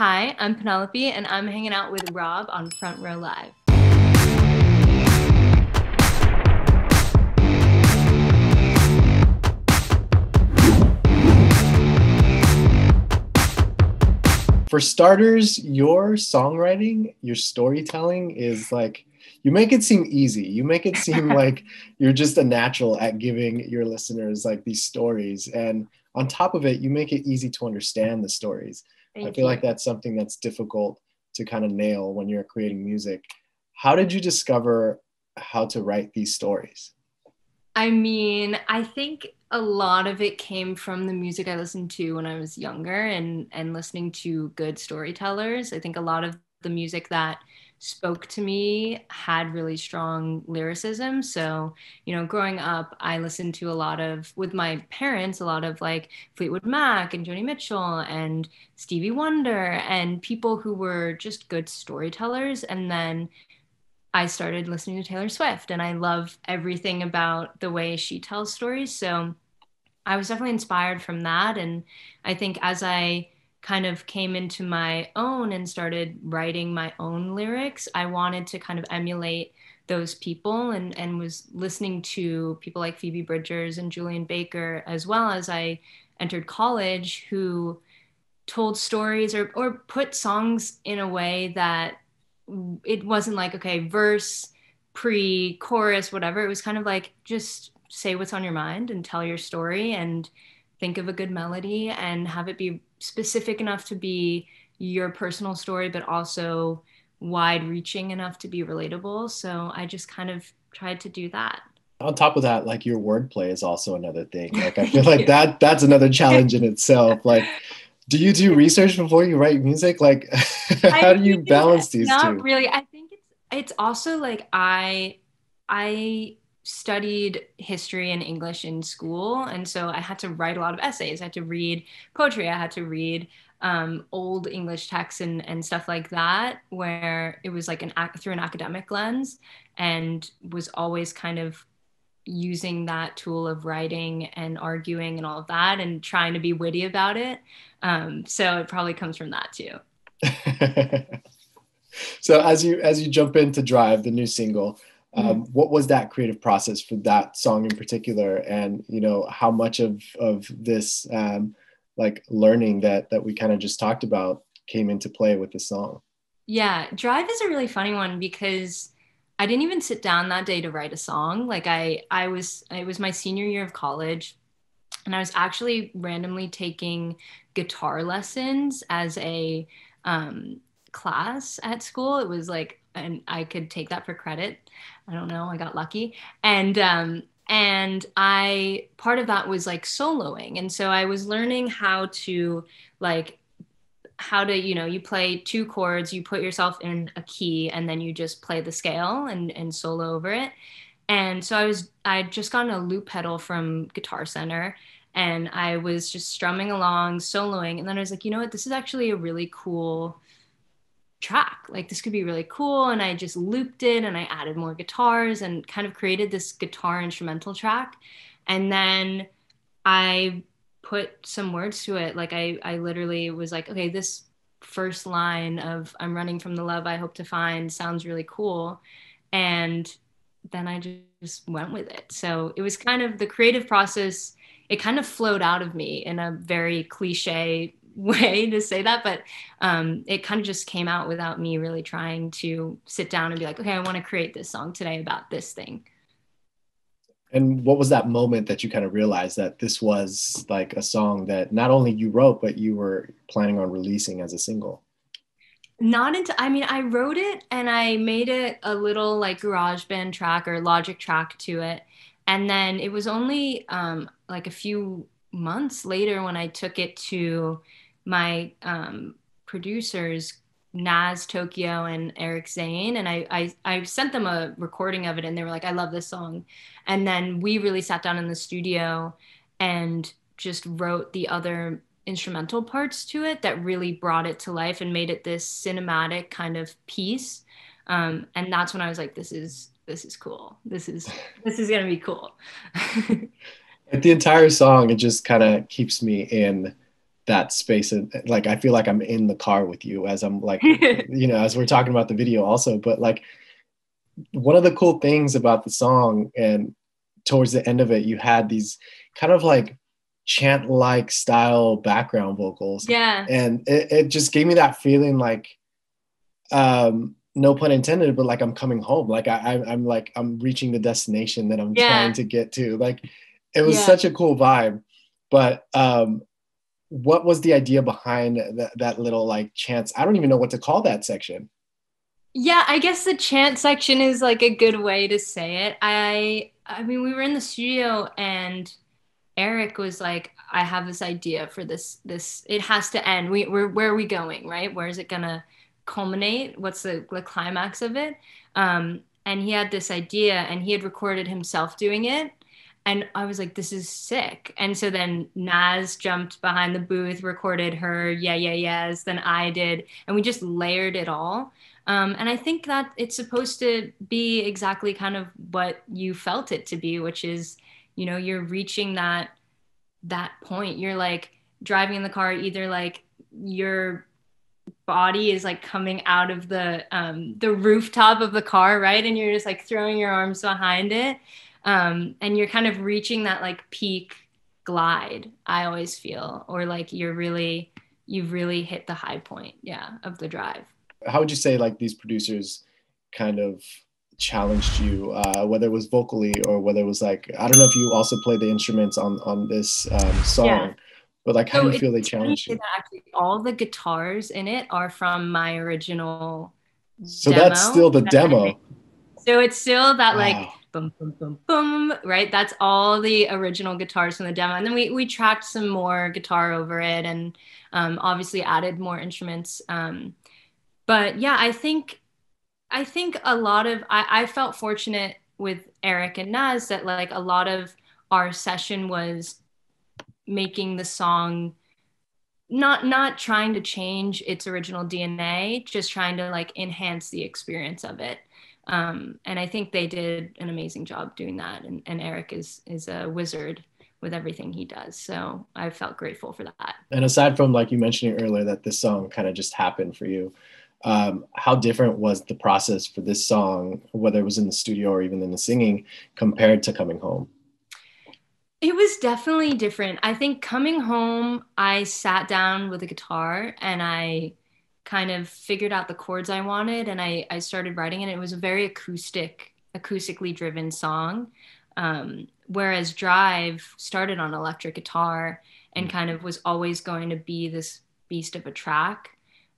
Hi, I'm Penelope, and I'm hanging out with Rob on Front Row Live. For starters, your songwriting, your storytelling is like you make it seem easy. You make it seem like you're just a natural at giving your listeners like these stories. And on top of it, you make it easy to understand the stories. Thank I feel you. like that's something that's difficult to kind of nail when you're creating music. How did you discover how to write these stories? I mean, I think a lot of it came from the music I listened to when I was younger and and listening to good storytellers. I think a lot of the music that spoke to me had really strong lyricism. So, you know, growing up, I listened to a lot of, with my parents, a lot of like Fleetwood Mac and Joni Mitchell and Stevie Wonder and people who were just good storytellers. And then I started listening to Taylor Swift and I love everything about the way she tells stories. So I was definitely inspired from that. And I think as I, kind of came into my own and started writing my own lyrics, I wanted to kind of emulate those people and, and was listening to people like Phoebe Bridgers and Julien Baker, as well as I entered college, who told stories or, or put songs in a way that it wasn't like, okay, verse, pre, chorus, whatever. It was kind of like just say what's on your mind and tell your story and think of a good melody and have it be specific enough to be your personal story, but also wide reaching enough to be relatable. So I just kind of tried to do that. On top of that, like your wordplay is also another thing. Like I feel like that that's another challenge in itself. Like do you do research before you write music? Like how do you balance these not two? Not really. I think it's it's also like I I studied history and English in school. And so I had to write a lot of essays. I had to read poetry. I had to read um, old English texts and, and stuff like that, where it was like an through an academic lens and was always kind of using that tool of writing and arguing and all of that and trying to be witty about it. Um, so it probably comes from that too. so as you as you jump into Drive, the new single, um, mm-hmm. what was that creative process for that song in particular? And you know how much of of this um, like learning that that we kind of just talked about came into play with the song? Yeah drive is a really funny one because i didn't even sit down that day to write a song. Like i i was it was my senior year of college and i was actually randomly taking guitar lessons as a um, class at school. It was like and I could take that for credit. I don't know. I got lucky. And um, and I part of that was like soloing, and so I was learning how to like how to you know you play two chords, you put yourself in a key, and then you just play the scale and and solo over it. And so I was I'd just gotten a loop pedal from Guitar Center. And I was just strumming along, soloing. And then I was like, you know what? This is actually a really cool track. Like this could be really cool. And I just looped it and I added more guitars and kind of created this guitar instrumental track. And then I put some words to it. Like I, I literally was like, okay, this first line of I'm running from the love I hope to find sounds really cool. And then I just went with it. So it was kind of the creative process. It kind of flowed out of me in a very cliche way to say that, but um, it kind of just came out without me really trying to sit down and be like, okay, I want to create this song today about this thing. And what was that moment that you kind of realized that this was like a song that not only you wrote, but you were planning on releasing as a single? Not into, I mean, I wrote it and I made it a little like garage band track or logic track to it. And then it was only um, like a few months later when I took it to my um, producers Naz Tokyo and Eric Zane, and I, I I sent them a recording of it, and they were like, "I love this song," and then we really sat down in the studio and just wrote the other instrumental parts to it that really brought it to life and made it this cinematic kind of piece. Um, and that's when I was like, "This is this is cool. This is this is gonna be cool." the entire song, it just kind of keeps me in that space and like I feel like I'm in the car with you as I'm like you know as we're talking about the video also but like one of the cool things about the song and towards the end of it you had these kind of like chant like style background vocals. Yeah. And it, it just gave me that feeling like um no pun intended but like i'm coming home. Like I, I am like i'm reaching the destination that i'm yeah. trying to get to. Like it was yeah. such a cool vibe. But um what was the idea behind that, that little like chance i don't even know what to call that section. Yeah i guess the chant section is like a good way to say it. I i mean we were in the studio and eric was like i have this idea for this this it has to end. We we're, where are we going right? Where is it gonna culminate? What's the, the climax of it? Um and he had this idea and he had recorded himself doing it and I was like, this is sick. And so then Naz jumped behind the booth, recorded her yeah, yeah, yeahs, then I did, and we just layered it all. Um, and I think that it's supposed to be exactly kind of what you felt it to be, which is, you know, you're reaching that that point. You're like driving in the car, either like your body is like coming out of the um, the rooftop of the car, right? And you're just like throwing your arms behind it um, and you're kind of reaching that like peak glide i always feel or like you're really you've really hit the high point yeah of the drive. How would you say like these producers kind of challenged you uh, whether it was vocally or whether it was like i don't know if you also play the instruments on on this um, song yeah. but like how so do you feel they challenged you? actually all the guitars in it are from my original so that's still the demo. so it's still that wow. like boom, boom, boom, boom, right? That's all the original guitars from the demo. And then we, we tracked some more guitar over it and um, obviously added more instruments. Um, but yeah, I think, I think a lot of, I, I felt fortunate with Eric and Naz that like a lot of our session was making the song not not trying to change its original DNA, just trying to like enhance the experience of it. Um, and I think they did an amazing job doing that. And, and Eric is is a wizard with everything he does. So I felt grateful for that. And aside from like you mentioning earlier that this song kind of just happened for you, um, how different was the process for this song, whether it was in the studio or even in the singing, compared to coming home? It was definitely different. I think coming home, I sat down with a guitar and I kind of figured out the chords I wanted and I, I started writing it. It was a very acoustic, acoustically driven song. Um, whereas Drive started on electric guitar and mm. kind of was always going to be this beast of a track.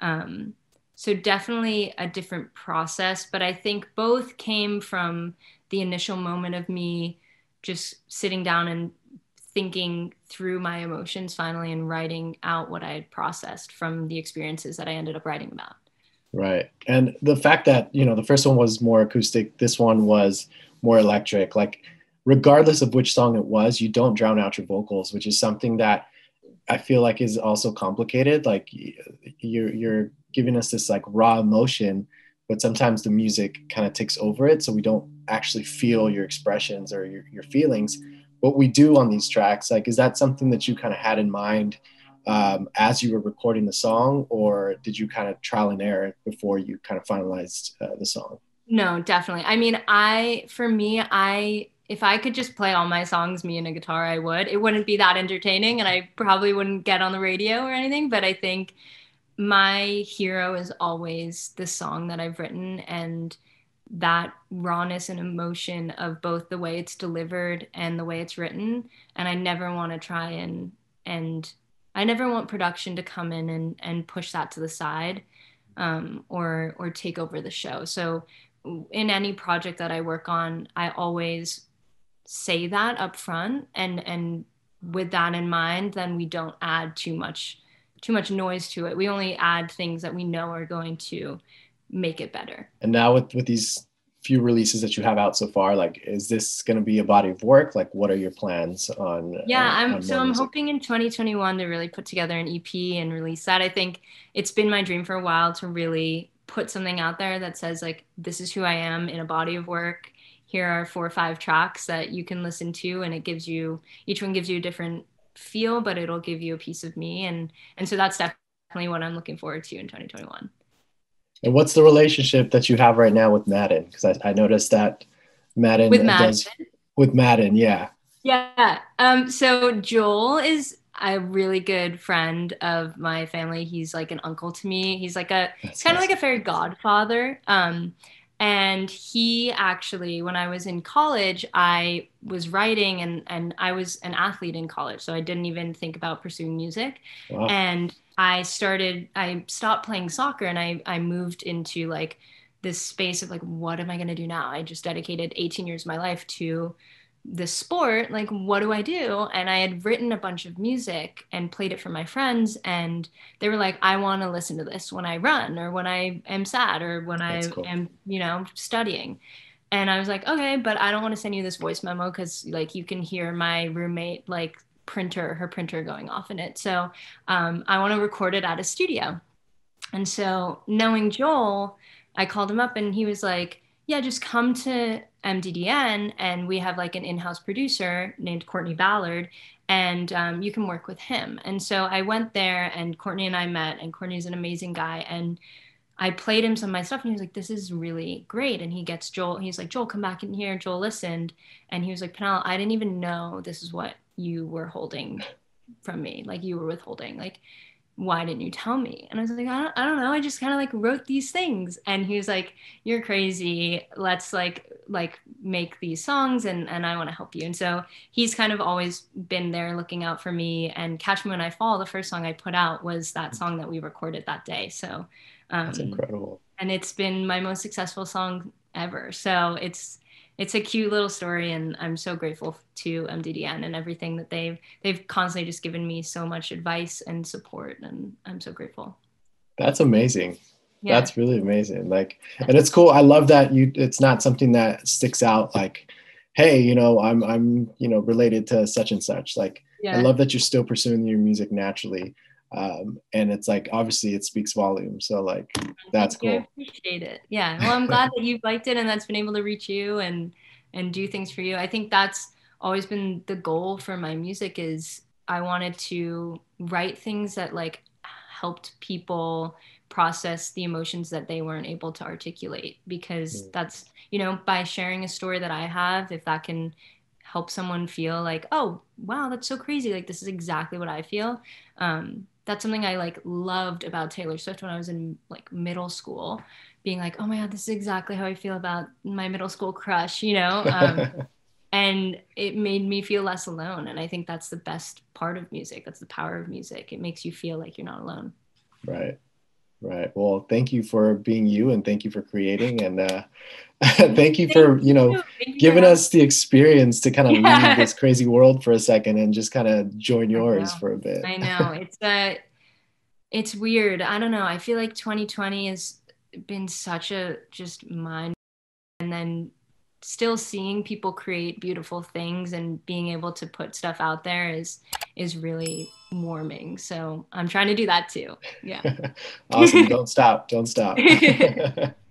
Um, so definitely a different process, but I think both came from the initial moment of me just sitting down and thinking through my emotions finally and writing out what I had processed from the experiences that I ended up writing about. Right. And the fact that, you know, the first one was more acoustic, this one was more electric, like regardless of which song it was, you don't drown out your vocals, which is something that I feel like is also complicated. Like you're you're giving us this like raw emotion, but sometimes the music kind of takes over it. So we don't actually feel your expressions or your, your feelings what we do on these tracks like is that something that you kind of had in mind um, as you were recording the song or did you kind of trial and error before you kind of finalized uh, the song? No definitely. I mean i for me i if i could just play all my songs me and a guitar i would. It wouldn't be that entertaining and i probably wouldn't get on the radio or anything but i think my hero is always the song that i've written and that rawness and emotion of both the way it's delivered and the way it's written. And i never want to try and and i never want production to come in and and push that to the side um, or or take over the show. So in any project that i work on i always say that up front and and with that in mind then we don't add too much too much noise to it. We only add things that we know are going to make it better. And now with with these few releases that you have out so far, like is this going to be a body of work? Like what are your plans on? Uh, yeah, I'm on so I'm music? hoping in 2021 to really put together an EP and release that. I think it's been my dream for a while to really put something out there that says like this is who I am in a body of work. Here are four or five tracks that you can listen to and it gives you each one gives you a different feel, but it'll give you a piece of me. And and so that's definitely what I'm looking forward to in 2021. And what's the relationship that you have right now with Madden? Because I, I, noticed that Madden with Madden. Does, with Madden, yeah. Yeah. Um, so Joel is a really good friend of my family. He's like an uncle to me. He's like a That's kind of like a fairy godfather. Um, and he actually when i was in college i was writing and and i was an athlete in college so i didn't even think about pursuing music wow. and i started i stopped playing soccer and i i moved into like this space of like what am i going to do now i just dedicated 18 years of my life to the sport like what do i do? And i had written a bunch of music and played it for my friends and they were like i want to listen to this when i run or when i am sad or when That's i cool. am you know studying. And i was like okay but i don't want to send you this voice memo because like you can hear my roommate like printer her printer going off in it. So um, i want to record it at a studio. And so knowing joel i called him up and he was like yeah, just come to MDDN and we have like an in-house producer named Courtney Ballard and um, you can work with him. And so I went there and Courtney and I met and Courtney's an amazing guy and I played him some of my stuff and he was like, this is really great. And he gets Joel, he's like, Joel, come back in here. Joel listened. And he was like, Penel, I didn't even know this is what you were holding from me. Like you were withholding. Like why didn't you tell me? And I was like, I don't, I don't know. I just kind of like wrote these things. And he was like, you're crazy. Let's like, like make these songs and, and I want to help you. And so he's kind of always been there looking out for me and Catch Me When I Fall. The first song I put out was that song that we recorded that day. So, um, that's incredible. And it's been my most successful song ever. So it's, it's a cute little story and i'm so grateful to mddn and everything that they've they've constantly just given me so much advice and support and i'm so grateful. That's amazing. Yeah. that's really amazing. Like and it's cool. I love that you it's not something that sticks out like hey you know i'm i'm you know related to such and such. Like yeah. i love that you're still pursuing your music naturally um, and it's like obviously it speaks volume so like that's cool I appreciate it. Yeah. Well i'm glad that you've liked it and that's been able to reach you and and do things for you. I think that's always been the goal for my music is i wanted to write things that like helped people process the emotions that they weren't able to articulate because mm. that's you know by sharing a story that i have if that can help someone feel like oh wow that's so crazy. Like this is exactly what i feel um, that's something I like loved about Taylor Swift when I was in like middle school, being like, oh my God, this is exactly how I feel about my middle school crush, you know? Um, and it made me feel less alone. And I think that's the best part of music. That's the power of music. It makes you feel like you're not alone. Right. Right. Well, thank you for being you and thank you for creating and uh, thank you for, you know, you giving us the experience to kind of yeah. leave this crazy world for a second and just kind of join yours for a bit. I know. It's a uh, it's weird. I don't know. I feel like 2020 has been such a just mind and then still seeing people create beautiful things and being able to put stuff out there is is really warming. So i'm trying to do that too. Yeah. Awesome. Don't stop. Don't stop